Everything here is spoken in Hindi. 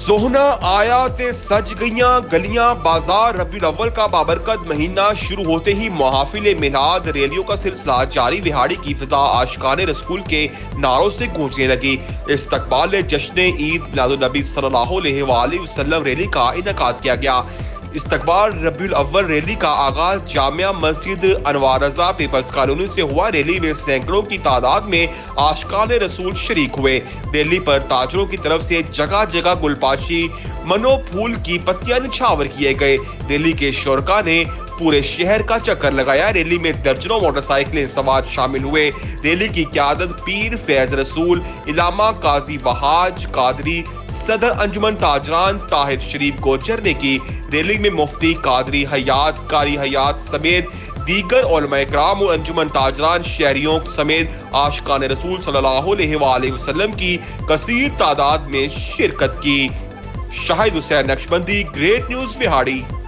सोहना आया ते सज गईया गलियाँ, बाज़ार रबी अव्वल का बाबरकत। महीना शुरू होते ही महाफिल मिलाद रैलियों का सिलसिला जारी। दिहाड़ी की फिजा आशकान रसूल के नारों से गूंजने लगी। इस्तकबाल जश्न ईद मिलादुलनबी सल्लल्लाहु अलैहि वसल्लम रैली का इनका किया गया। इस्तकबाल रबील अव्वल रैली का आगाज़ जामिया मस्जिद अनवारजा पीपल्स कॉलोनी से हुआ। रैली में सैकड़ों की तादाद में आशकान रसूल शरीक हुए। रैली पर ताजरों की तरफ़ से जगह जगह गुलपाशी मनो फूल की पत्तियाँ निछावर किए गए। रैली के शोरका ने पूरे शहर का चक्कर लगाया। रैली में दर्जनों मोटरसाइकिलें सवार शामिल हुए। रैली की क्यादत पीर फैज रसूल, इलामा काजी बहाज, कादरी सदर अंजुमन ताजरान ताहिर शरीफ गोचर ने की रैली में मुफ्ती कादरी हयात, कारी हयात समेत दीगर कराम और अंजुमन ताजरान शहरियों समेत आशकान रसूल वसल्लम की कसीर तादाद में शिरकत की। Shahid Hussain Naqshbandi, great news Vehari